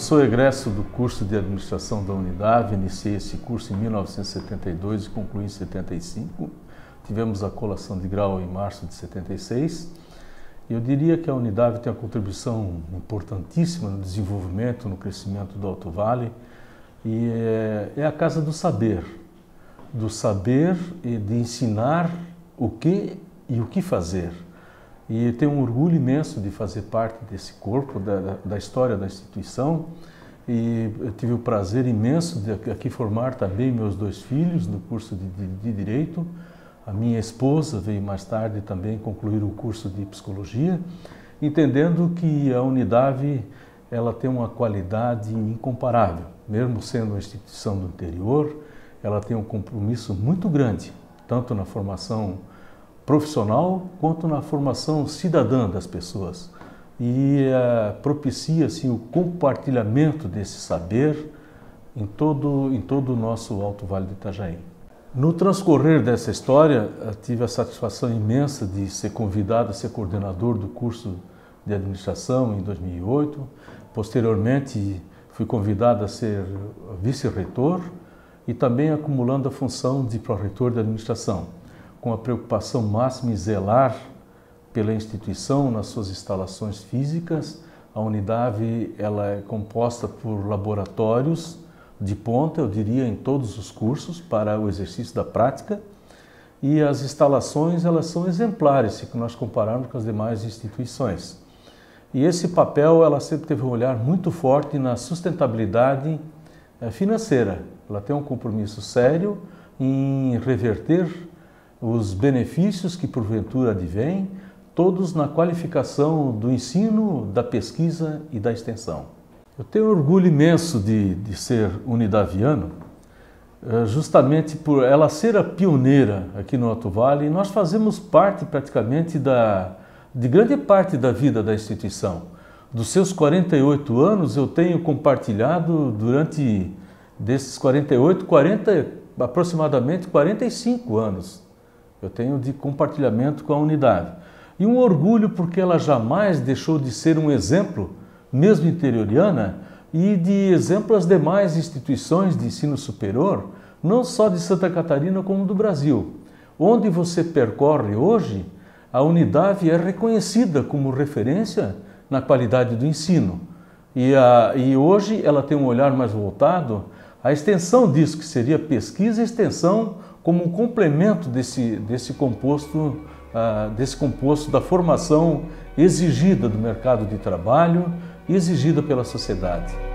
sou egresso do curso de administração da Unidade, iniciei esse curso em 1972 e concluí em 75. Tivemos a colação de grau em março de 76. Eu diria que a Unidade tem uma contribuição importantíssima no desenvolvimento, no crescimento do Alto Vale e é, é a casa do saber, do saber e de ensinar o que e o que fazer. E tenho um orgulho imenso de fazer parte desse corpo, da, da história da instituição. E tive o prazer imenso de aqui formar também meus dois filhos no curso de, de, de Direito. A minha esposa veio mais tarde também concluir o curso de Psicologia, entendendo que a unidade ela tem uma qualidade incomparável. Mesmo sendo uma instituição do interior, ela tem um compromisso muito grande, tanto na formação profissional quanto na formação cidadã das pessoas e uh, propicia assim o compartilhamento desse saber em todo em todo o nosso Alto Vale do Itajaí. No transcorrer dessa história, tive a satisfação imensa de ser convidado a ser coordenador do curso de administração em 2008. Posteriormente, fui convidado a ser vice-reitor e também acumulando a função de pró-reitor de administração com a preocupação máxima em zelar pela instituição nas suas instalações físicas. A unidade ela é composta por laboratórios de ponta, eu diria, em todos os cursos para o exercício da prática. E as instalações elas são exemplares se nós compararmos com as demais instituições. E esse papel ela sempre teve um olhar muito forte na sustentabilidade eh, financeira. Ela tem um compromisso sério em reverter os benefícios que porventura advêm, todos na qualificação do ensino, da pesquisa e da extensão. Eu tenho orgulho imenso de, de ser unidaviano, eh, justamente por ela ser a pioneira aqui no Alto Vale, nós fazemos parte praticamente da, de grande parte da vida da instituição. Dos seus 48 anos, eu tenho compartilhado durante desses 48, 40, aproximadamente 45 anos eu tenho de compartilhamento com a unidade. E um orgulho porque ela jamais deixou de ser um exemplo, mesmo interioriana, e de exemplo às demais instituições de ensino superior, não só de Santa Catarina como do Brasil. Onde você percorre hoje, a unidade é reconhecida como referência na qualidade do ensino. E, a, e hoje ela tem um olhar mais voltado à extensão disso, que seria pesquisa e extensão como um complemento desse, desse composto, uh, desse composto da formação exigida do mercado de trabalho e exigida pela sociedade.